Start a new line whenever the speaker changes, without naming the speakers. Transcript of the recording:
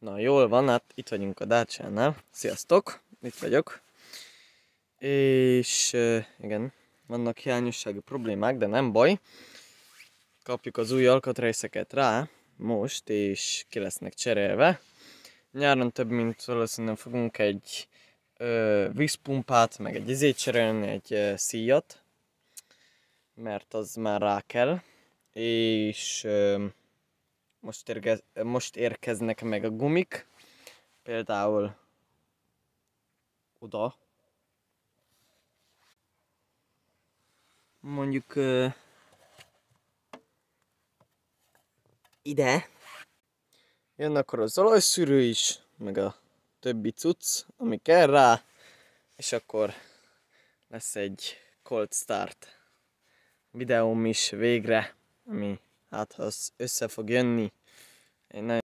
Na jól van, hát itt vagyunk a Dacia-nál. Sziasztok, itt vagyok. És igen, vannak hiányossági problémák, de nem baj. Kapjuk az új alkatrészeket rá most, és ki lesznek cserélve. Nyáron több mint valószínűleg fogunk egy ö, vízpumpát, meg egy izét cserélni, egy ö, szíjat, mert az már rá kell. És ö, most, érgez, most érkeznek meg a gumik, például oda. Mondjuk uh, ide. Jön akkor az olajszűrő is, meg a többi cucc, ami kell rá, és akkor lesz egy cold start videóm is végre, ami hát az össze fog jönni. Én nagyon